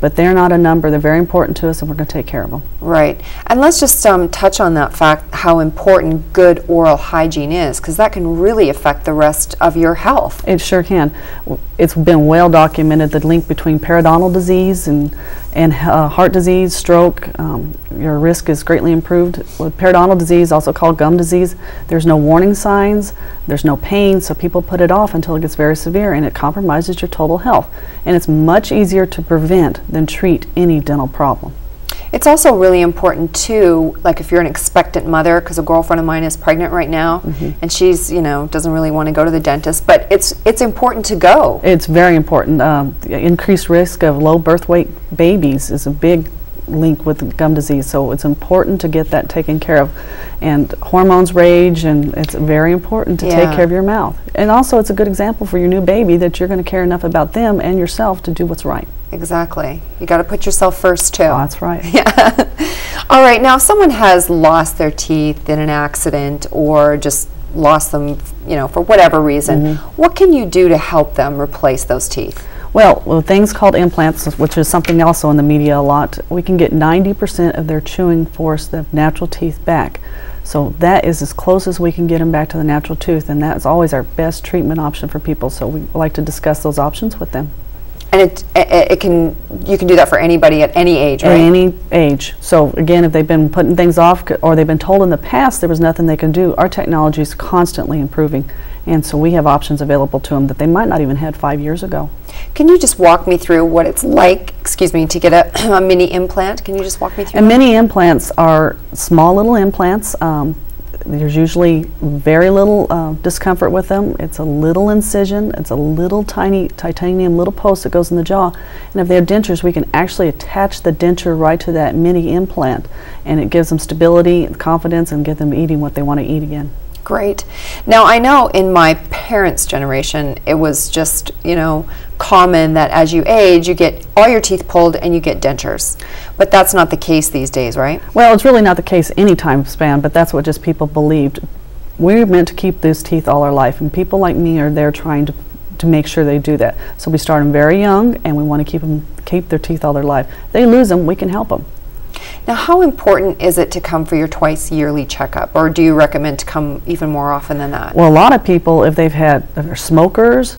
but they're not a number. They're very important to us, and we're going to take care of them. Right. And let's just um, touch on that fact how important good oral hygiene is, because that can really affect the rest of your health. It sure can. It's been well documented the link between periodontal disease and and uh, heart disease, stroke. Um, your risk is greatly improved with periodontal disease, also called gum disease. There's no warning signs. There's no pain, so people put it off until it gets very severe, and it compromises your total health. And it's much easier to prevent than treat any dental problem. It's also really important too, like if you're an expectant mother, because a girlfriend of mine is pregnant right now, and she's you know doesn't really want to go to the dentist, but it's it's important to go. It's very important. Um, increased risk of low birth weight babies is a big link with gum disease, so it's important to get that taken care of. And hormones rage, and it's very important to Yeah. take care of your mouth. And also, it's a good example for your new baby that you're going to care enough about them and yourself to do what's right. Exactly. You got to put yourself first too. Oh, that's right. Yeah. All right. Now, if someone has lost their teeth in an accident or just lost them, you know, for whatever reason, Mm-hmm. what can you do to help them replace those teeth? Well, things called implants, which is something also in the media a lot, we can get 90% of their chewing force, the natural teeth back. So that is as close as we can get them back to the natural tooth, and that's always our best treatment option for people. So we like to discuss those options with them And it, it, it can you can do that for anybody at any age, at right? any age. So again, if they've been putting things off or they've been told in the past there was nothing they can do, our technology is constantly improving, and so we have options available to them that they might not even had five years ago. Can you just walk me through what it's like, excuse me, to get a, a mini implant? Can you just walk me through And that? mini implants are small little implants. Um, there's usually very little uh, discomfort with them. It's a little incision. It's a little tiny titanium little post that goes in the jaw. And if they have dentures, we can actually attach the denture right to that mini implant, and it gives them stability and confidence and get them eating what they want to eat again. Great. Now, I know in my parents' generation, it was just, you know, common that as you age, you get all your teeth pulled and you get dentures. But that's not the case these days, right? Well, it's really not the case any time span, but that's what just people believed. We're meant to keep those teeth all our life, and people like me are there trying to, to make sure they do that. So we start them very young, and we want to keep them keep their teeth all their life. They lose them, we can help them. Now, how important is it to come for your twice yearly checkup, or do you recommend to come even more often than that? Well, a lot of people, if they've had if they're smokers,